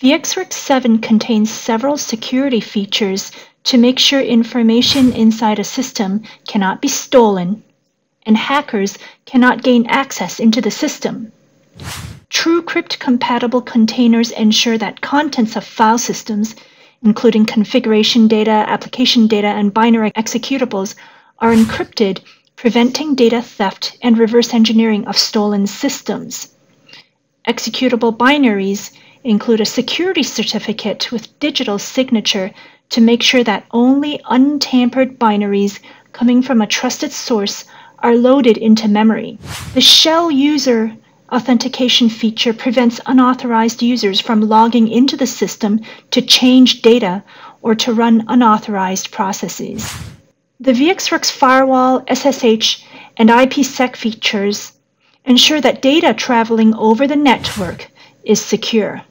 VxWorks 7 contains several security features to make sure information inside a system cannot be stolen and hackers cannot gain access into the system. TrueCrypt compatible containers ensure that contents of file systems, including configuration data, application data, and binary executables, are encrypted, preventing data theft and reverse engineering of stolen systems. Executable binaries include a security certificate with digital signature to make sure that only untampered binaries coming from a trusted source are loaded into memory. The shell user authentication feature prevents unauthorized users from logging into the system to change data or to run unauthorized processes. The VxWorks firewall, SSH, and IPsec features ensure that data traveling over the network is secure.